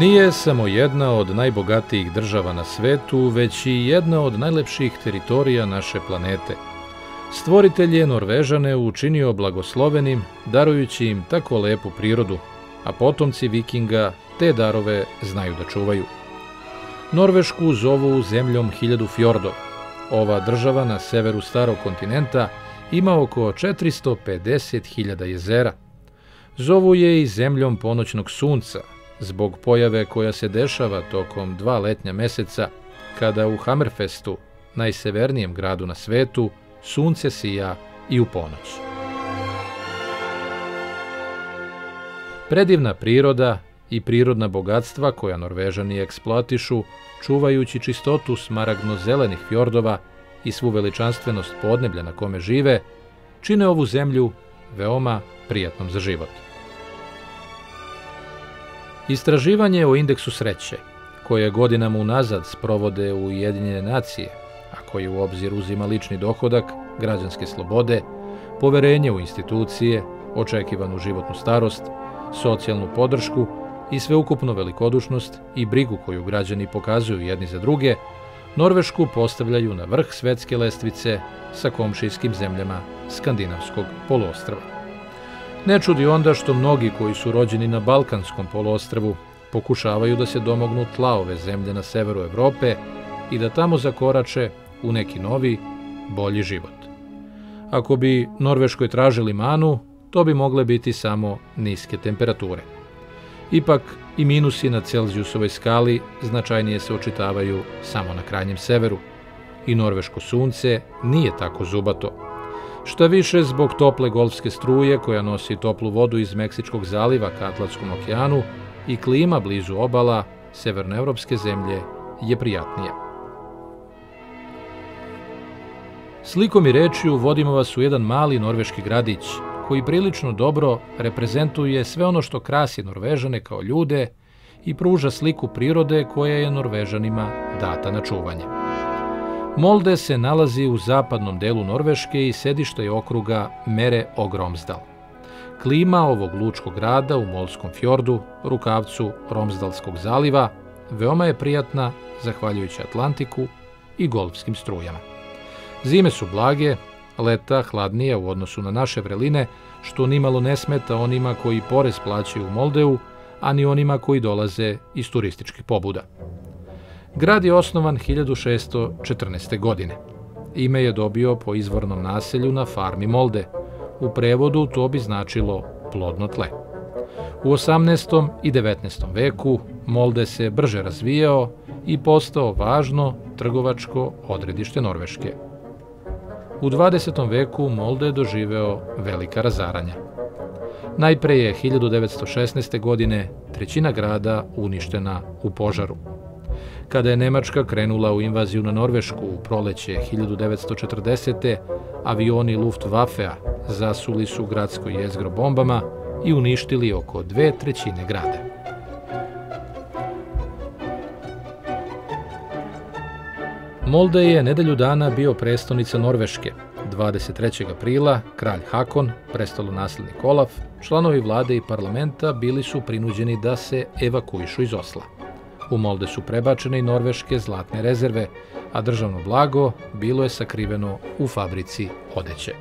Nije samo jedna od najbogatijih država na svetu, već i jedna od najlepših teritorija naše planete. Stvoritelj je Norvežane učinio blagoslovenim, darujući im tako lepu prirodu, a potomci vikinga te darove znaju da čuvaju. Norvešku zovu zemljom hiljadu fjordova. Ova država na severu starog kontinenta ima oko 450.000 jezera. Zovu je i zemljom ponoćnog sunca, zbog pojave koja se dešava tokom dva letnja meseca, kada u Hammerfestu, najsevernijem gradu na svetu, sunce sija i u ponoć. Predivna priroda i prirodna bogatstva koja Norvežani eksploatišu, čuvajući čistotu smaragno-zelenih fjordova i svu veličanstvenost podneblja na kome žive, čine ovu zemlju veoma prijatnom za život. Istraživanje o indeksu sreće, koje godinama unazad sprovode u Ujedinjene nacije, a koji u obzir uzima lični dohodak, građanske slobode, poverenje u institucije, očekivanu životnu starost, socijalnu podršku i sveukupnu velikodušnost i brigu koju građani pokazuju jedni za druge, Norvešku postavljaju na vrh svetske lestvice sa komšijskim zemljama skandinavskog poluostrava. Ne čudi onda što mnogi koji su rođeni na Balkanskom poluostrvu pokušavaju da se domognu tla ove zemlje na severu Evrope i da tamo zakorače u neki novi, bolji život. Ako bi Norveškoj tražili manu, to bi mogle biti samo niske temperature. Ipak i minusi na Celzijusovoj skali značajnije se očitavaju samo na krajnjem severu i norveško sunce nije tako zubato. Šta više, zbog tople golfske struje koja nosi toplu vodu iz Meksičkog zaliva ka Atlantskom okeanu i klima blizu obala severnoevropske zemlje je prijatnija. Slikom i rečju vodimo vas u jedan mali norveški gradić koji prilično dobro reprezentuje sve ono što krasi Norvežane kao ljude i pruža sliku prirode koja je Norvežanima data na čuvanje. Molde se nalazi u zapadnom delu Norveške i sedište je okruga Mere Ogromsdal. Klima ovog lučkog grada u Molskom fjordu, rukavcu Romsdalskog zaliva, veoma je prijatna zahvaljujući Atlantiku i golfskim strujama. Zime su blage, leta hladnije u odnosu na naše vreline, što nimalo ne smeta onima koji porez plaćaju u Moldeu, a ni onima koji dolaze iz turističkih pobuda. Grad je osnovan 1614. godine. Ime je dobio po izvornom naselju na farmi Molde. U prevodu to bi značilo plodno tle. U 18. i 19. veku Molde se brže razvijao i postao važno trgovačko odredište Norveške. U 20. veku Molde je doživeo velika razaranja. Najpre je 1916. godine trećina grada uništena u požaru. Kada je Nemačka krenula u invaziju na Norvešku u proleće 1940. avioni Luftwaffea zasuli su gradsko jezgro bombama i uništili oko dve trećine grada. Molde je nedelju dana bio prestonica Norveške. 23. aprila kralj Hakon, prestolonaslednik Olaf, članovi vlade i parlamenta bili su prinuđeni da se evakuišu iz Osla. U Molde su prebačene i norveške zlatne rezerve, a državno blago bilo je sakriveno u fabrici odeće.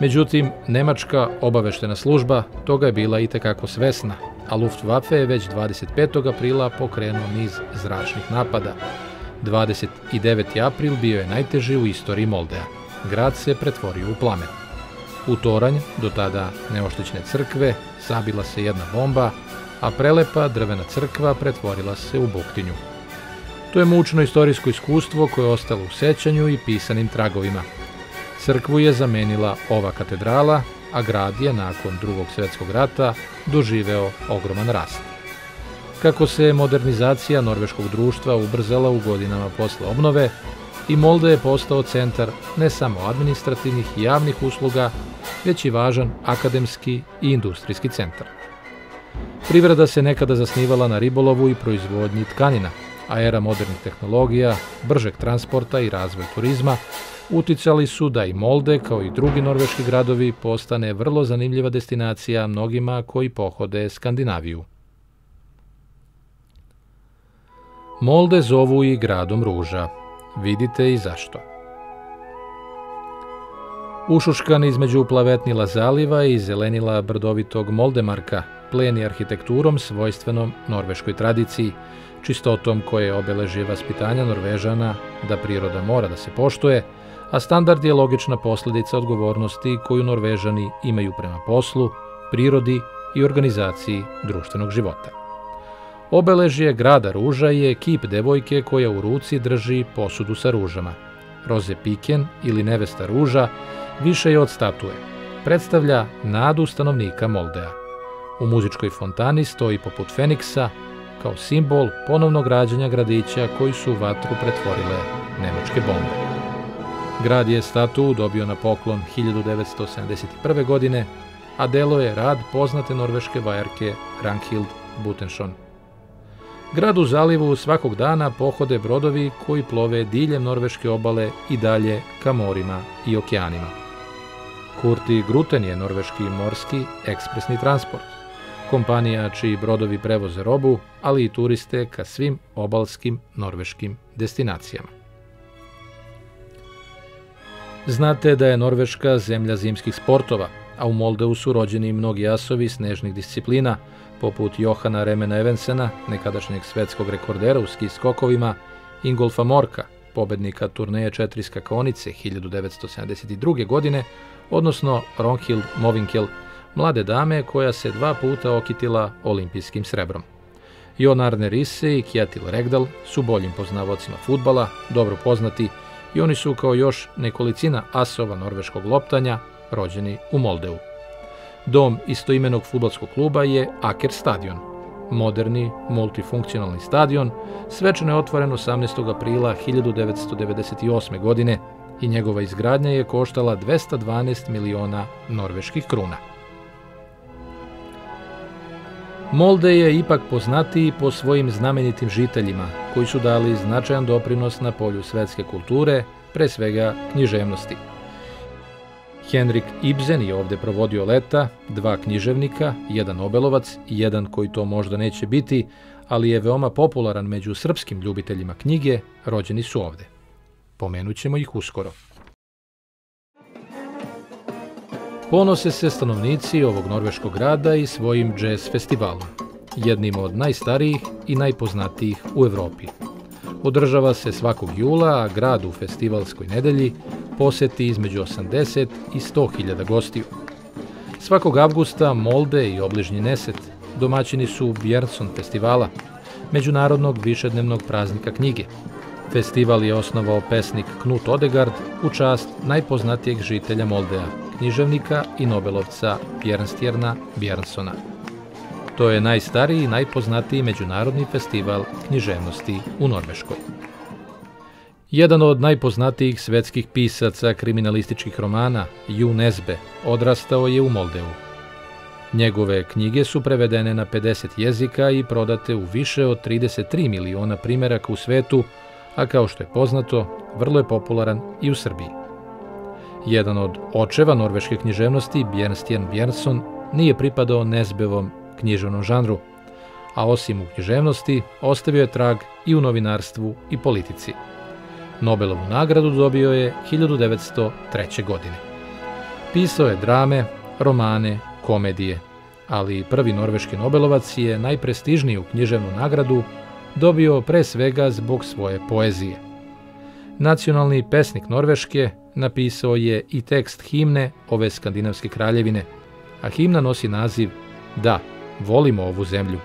Međutim, nemačka obaveštena služba toga je bila i tekako svesna, a Luftwaffe je već 25. aprila pokrenuo niz zračnih napada. 29. april bio je najteži u istoriji Moldea. Grad se pretvorio u plamen. U toranj, do tada neoštećne crkve, zabila se jedna bomba, a prelepa drvena crkva pretvorila se u buktinju. To je mučno istorijsko iskustvo koje je ostalo u sećanju i pisanim tragovima. Crkvu je zamenila ova katedrala, a grad je nakon drugog svetskog rata doživeo ogroman rast. Kako se modernizacija norveškog društva ubrzala u godinama posle obnove, i Molde je postao centar ne samo administrativnih i javnih usluga, već i važan akademski i industrijski centar. Privreda se nekada zasnivala na ribolovu i proizvodnji tkanina, a era modernih tehnologija, bržeg transporta i razvoj turizma uticali su da i Molde, kao i drugi norveški gradovi, postane vrlo zanimljiva destinacija mnogima koji pohode Skandinaviju. Molde zovu i gradom ruža. Vidite i zašto. Ušuškan između plavetnila zaliva i zelenila brdovitog Moldemarka, pleni arhitekturom svojstvenom norveškoj tradiciji, čistotom koje obeležuje vaspitanja Norvežana da priroda mora da se poštuje, a standard je logična posljedica odgovornosti koju Norvežani imaju prema poslu, prirodi i organizaciji društvenog života. Obeležje grada ruža je kip devojke koja u ruci drži posudu sa ružama. Roze Piken ili nevesta ruža više je od statue. Predstavlja nadu stanovnika Moldea. U muzičkoj fontani stoji poput Feniksa kao simbol ponovnog rađanja gradića koji su u vatru pretvorile nemačke bombe. Grad je statu dobio na poklon 1971. godine, a delo je rad poznate norveške vajarke Rankhild Butenschon. Grad u zalivu svakog dana pohode brodovi koji plove diljem norveške obale i dalje ka morima i okeanima. Kurti Gruten je norveški morski ekspresni transport, kompanija čiji brodovi prevoze robu, ali i turiste ka svim obalskim norveškim destinacijama. Znate da je Norveška zemlja zimskih sportova, a u Moldeu su rođeni mnogi asovi snežnih disciplina, poput Johana Remena Evensena, nekadašnjeg svetskog rekordera u ski skokovima, Ingolfa Morka, pobednika turneje četiri skakonice 1972. godine, odnosno Ronhild Movinkel, mlade dame koja se dva puta okitila olimpijskim srebrom. Jon Arne Risse i Kjetil Regdal su boljim poznavocima futbala, dobro poznati i oni su kao još nekolicina asova norveškog loptanja rođeni u Moldeu. Dom istoimenog futbolskog kluba je Aker stadion, moderni, multifunkcionalni stadion, svečano je otvoren 18. aprila 1998. godine i njegova izgradnja je koštala 212 miliona norveških kruna. Molde je ipak poznatiji po svojim znamenitim žiteljima, koji su dali značajan doprinos na polju svetske kulture, pre svega književnosti. Henrik Ibsen je ovde provodio leta, dva književnika, jedan Nobelovac i jedan koji to možda neće biti, ali je veoma popularan među srpskim ljubiteljima knjige, rođeni su ovde. Pomenut ćemo ih uskoro. Ponose se stanovnici ovog norveškog grada i svojim jazz festivalom, jednim od najstarijih i najpoznatijih u Evropi. Održava se svakog jula, a grad u festivalskoj nedelji poseti između 80 i 100 hiljada gostiju. Svakog avgusta Molde i obližnji Neset domaćini su Bjernson festivala, međunarodnog višednevnog praznika knjige. Festival je osnovao pesnik Knut Odegard u čast najpoznatijeg žitelja Moldea, književnika i Nobelovca Bjernstjerna Bjernsona. To je najstariji i najpoznatiji međunarodni festival književnosti u Norveškoj. Jedan od najpoznatijih svetskih pisaca kriminalističkih romana, Ju Nesbe, odrastao je u Moldeu. Njegove knjige su prevedene na 50 jezika i prodate u više od 33 miliona primeraka u svetu, a kao što je poznato, vrlo je popularan i u Srbiji. Jedan od očeva norveške književnosti, Bjernstjen Bjernson, nije pripadao Nesbevom književnom žanru, a osim u književnosti ostavio je trag i u novinarstvu i politici. Nobelovu nagradu dobio je 1903. godine. Pisao je drame, romane, komedije, ali prvi norveški Nobelovac je najprestižniju književnu nagradu dobio pre svega zbog svoje poezije. Nacionalni pesnik Norveške napisao je i tekst himne ove skandinavske kraljevine, a himna nosi naziv Da, volimo ovu zemlju.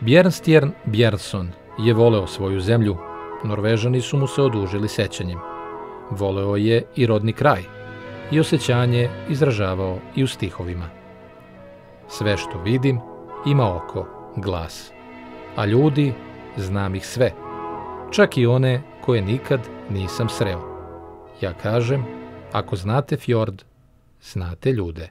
Bjernstjern Bjerson je voleo svoju zemlju, Norvežani su mu se odužili sećanjem. Voleo je i rodni kraj i osjećanje izražavao i u stihovima. Sve što vidim ima oko, glas, a ljudi znam ih sve, čak i one koje nikad nisam sreo. Ja kažem, ako znate fjord, znate ljude.